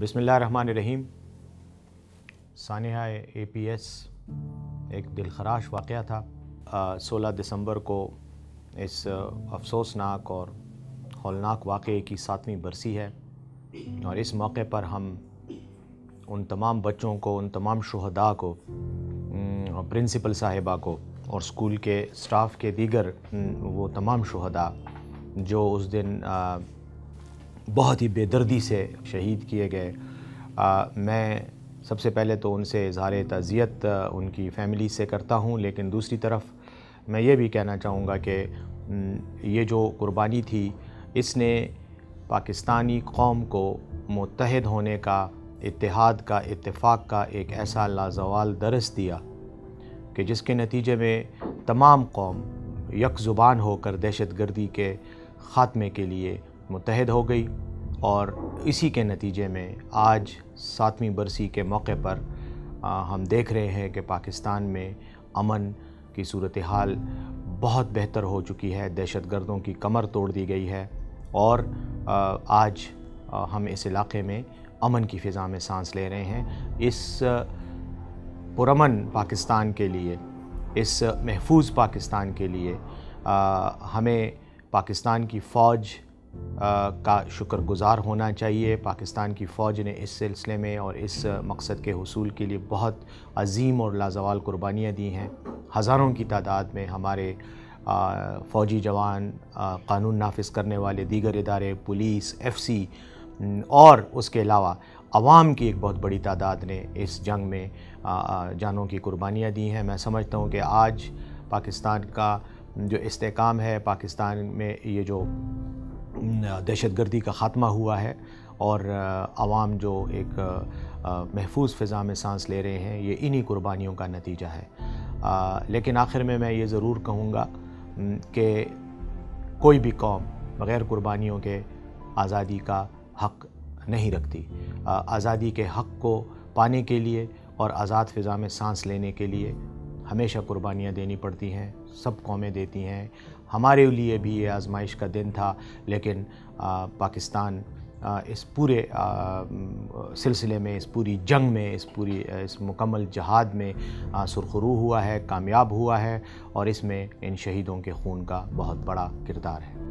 बिसमीम सानहा ए P S, एक दिलखराश वाक़ था। सोलह दिसंबर को इस अफसोसनाक और हौलनाक वाक़े की सातवीं बरसी है। और इस मौके पर हम उन तमाम बच्चों को, उन तमाम शहदा को प्रिंसिपल साहिबा को और स्कूल के स्टाफ के दीगर वो तमाम शहदा जो उस दिन बहुत ही बेदर्दी से शहीद किए गए। मैं सबसे पहले तो उनसे इजहार तज़ियत उनकी फ़ैमिली से करता हूँ, लेकिन दूसरी तरफ़ मैं ये भी कहना चाहूँगा कि ये जो कुर्बानी थी, इसने पाकिस्तानी कौम को मुतहद होने का इतिहाद का, इत्तेफाक का एक ऐसा लाजवाल दरस दिया कि जिसके नतीजे में तमाम कौम यक ज़ुबान होकर दहशत गर्दी के ख़ात्मे के लिए मुतहद हो गई और इसी के नतीजे में आज सातवीं बरसी के मौके पर हम देख रहे हैं कि पाकिस्तान में अमन की सूरत हाल बहुत बेहतर हो चुकी है दहशत गर्दों की कमर तोड़ दी गई है और आज हम इस इलाके में अमन की फ़िज़ा में सांस ले रहे हैं। इस पुरमन पाकिस्तान के लिए, इस महफूज पाकिस्तान के लिए हमें पाकिस्तान की फ़ौज का शुक्रगुज़ार होना चाहिए। पाकिस्तान की फ़ौज ने इस सिलसिले में और इस मकसद के हसूल के लिए बहुत अजीम और लाजवाल कुर्बानियाँ दी हैं। हज़ारों की तादाद में हमारे फ़ौजी जवान कानून नाफिज करने वाले दीगर इदारे, पुलिस एफ़ सी और उसके अलावा आवाम की एक बहुत बड़ी तादाद ने इस जंग में जानों की कुर्बानियाँ दी हैं। मैं समझता हूँ कि आज पाकिस्तान का जो इस्तेकाम है, पाकिस्तान में ये जो दहशत गर्दी का ख़ात्मा हुआ है और आवाम जो एक महफूज फ़िज़ा में सांस ले रहे हैं ये इन्हीं कुर्बानियों का नतीजा है। आ, लेकिन आखिर में मैं ये ज़रूर कहूँगा कि कोई भी कौम बग़ैर कुर्बानियों के आज़ादी का हक़ नहीं रखती। आज़ादी के हक़ को पाने के लिए और आज़ाद फ़िज़ा में सांस लेने के लिए हमेशा कुर्बानियाँ देनी पड़ती हैं सब कौमें देती हैं। हमारे लिए भी ये आजमाइश का दिन था लेकिन आ, पाकिस्तान आ, इस पूरे सिलसिले में इस पूरी जंग में इस पूरी इस मुकम्मल जहाद में सुरखरू हुआ है कामयाब हुआ है और इसमें इन शहीदों के खून का बहुत बड़ा किरदार है।